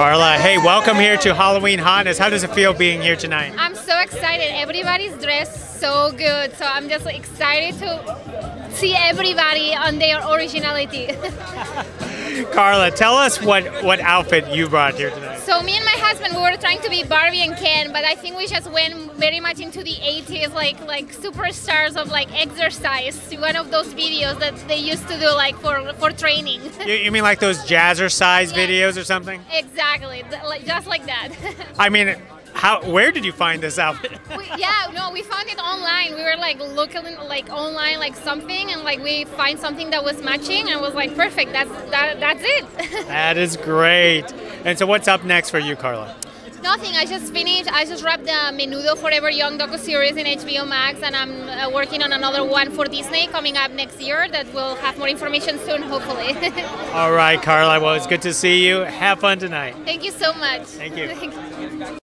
Carla, hey, welcome here to Halloween Hotness. How does it feel being here tonight? I'm so excited. Everybody's dressed so good. So I'm just excited to see everybody on their originality. Carla, tell us what, what outfit you brought here tonight. So me and my husband, we were trying to be Barbie and Ken, but I think we just went very much into the 80s, like like superstars of like exercise. One of those videos that they used to do like for for training. You, you mean like those jazzercise Yeah. videos or something? exactly, just like that. I mean, how? Where did you find this outfit? we, yeah, no, we found it online. We were like looking like online like something, and like we find something that was matching, and was like perfect. That's that, that's it. that is great. And so, what's up next for you, Carla? Nothing. I just finished. I just wrapped the Menudo Forever Young docu series in HBO Max, and I'm uh, working on another one for Disney coming up next year. That will have more information soon, hopefully. All right, Carla. Well, it's good to see you. Have fun tonight. Thank you so much. Thank you.